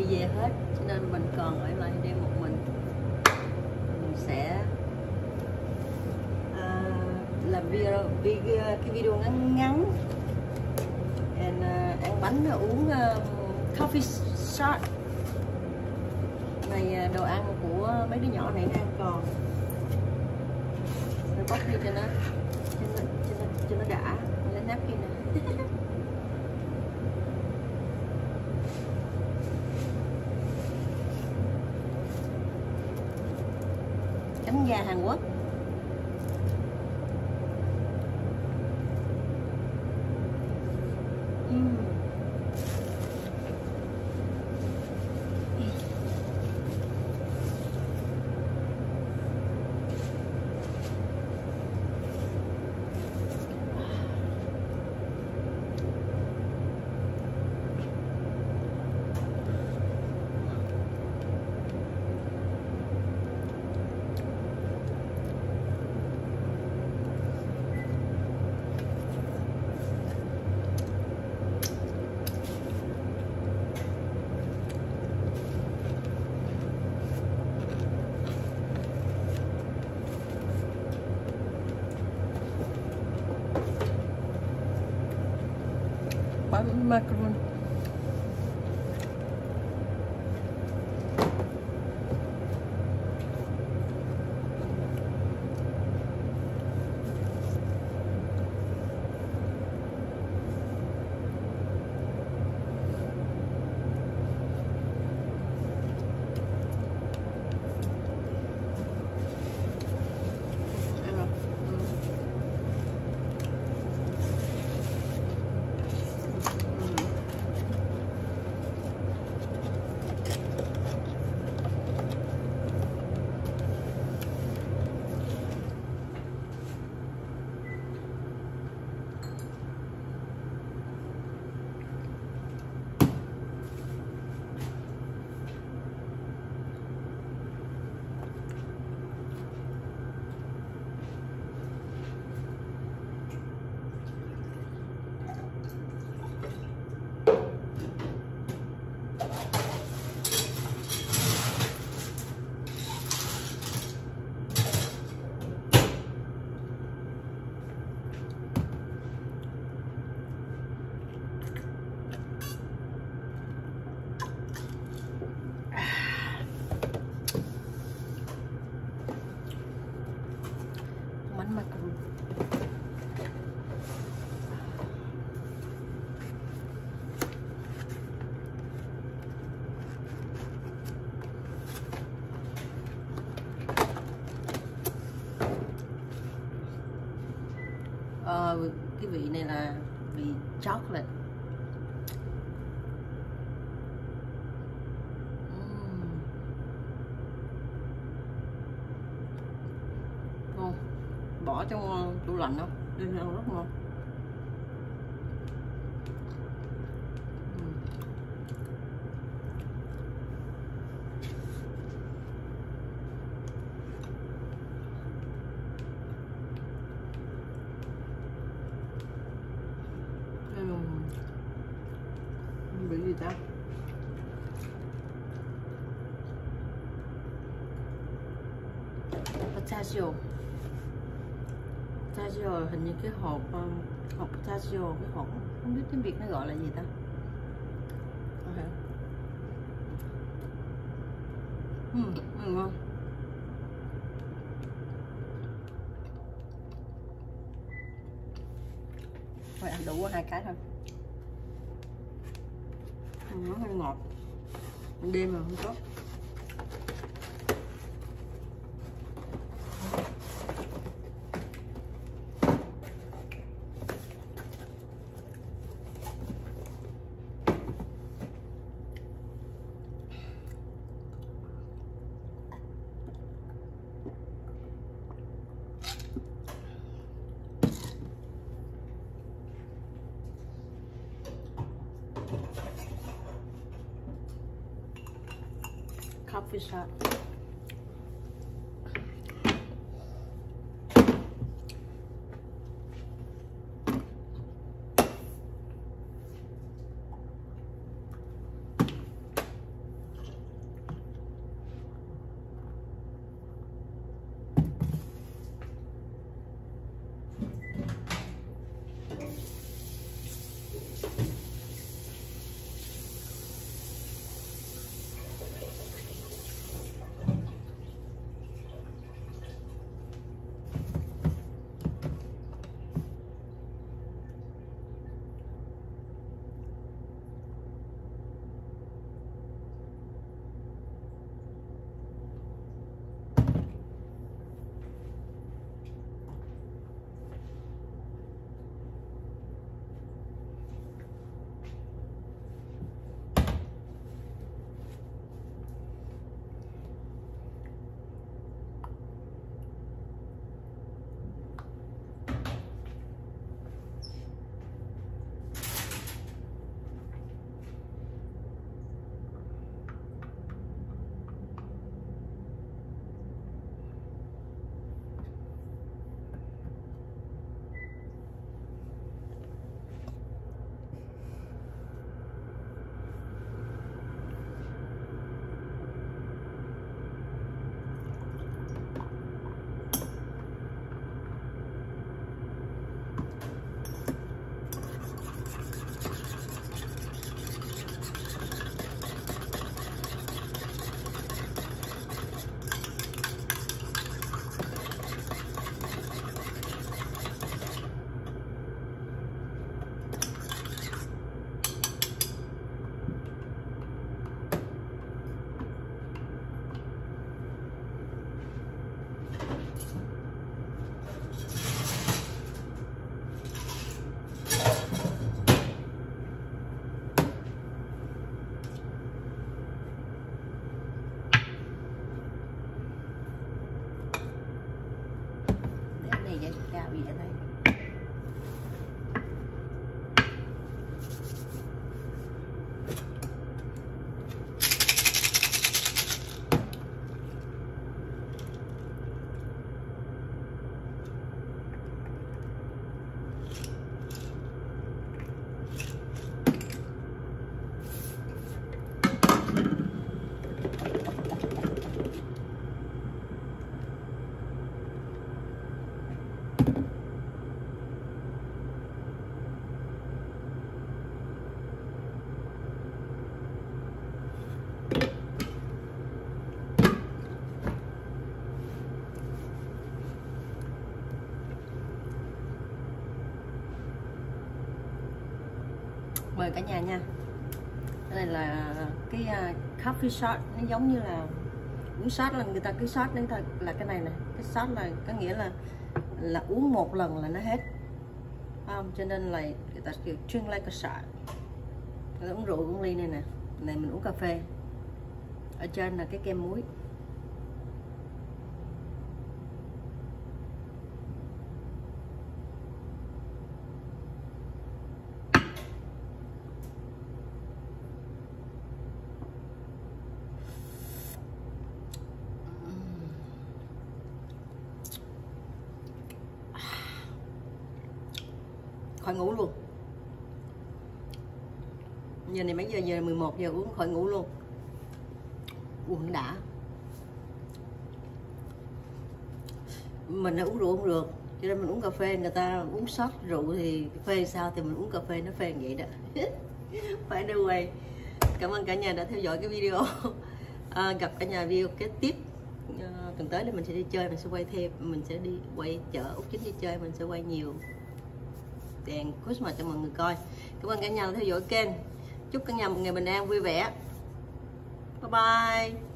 đi về hết cho nên mình còn ở lại đây một mình. Mình sẽ à, làm video, video cái video ngắn ngắn. And uh, ăn bánh à, uống uh, coffee shot này uh, đồ ăn của mấy đứa nhỏ này ăn còn. Rồi bóc đi cho nó cho nó cho nó, cho nó đã. Lấy kia nè. chấm gà Hàn Quốc. Bánh macaron Ăn rồi. Ừ. bánh macaron ờ, cái vị này là vị chocolate Ừm. ngon bỏ trong tủ lạnh không? Đi ăn rất ngon. Ừ. Bị gì ta? Potassium potassium hình như cái hộp um, hộp potassium cái hộp không biết tiếng việt nó gọi là gì ta? Okay. Ừ, ngon thôi ăn đủ hai cái thôi. Nó hơi ngọt. Đêm mà không tốt coffee shop や、いいじない。Mời cả nhà nha. Đây là cái uh, coffee shot nó giống như là uống shot là người ta cứ shot đến ta là cái này nè. Cái shot là có nghĩa là là uống một lần là nó hết. Không? Cho nên là người ta kiểu chuyên like a shot người uống rượu uống ly này nè. Này mình uống cà phê. Ở trên là cái kem muối. Khỏi ngủ luôn. Giờ này mấy giờ? Giờ 11 giờ uống khỏi ngủ luôn. Uống đã. Mình đã uống rượu không được cho nên mình uống cà phê. Người ta uống sót rượu thì phê sao thì mình uống cà phê nó phê vậy đó. Phải đâu quay. Cảm ơn cả nhà đã theo dõi cái video. À, gặp cả nhà video kế tiếp. À, tuần tới thì mình sẽ đi chơi mình sẽ quay thêm mình sẽ đi quay chợ. Út chính đi chơi mình sẽ quay nhiều đèn Christmas cho mọi người coi. Cảm ơn cả nhà đã theo dõi kênh. Chúc cả nhà một ngày bình an, vui vẻ. Bye bye.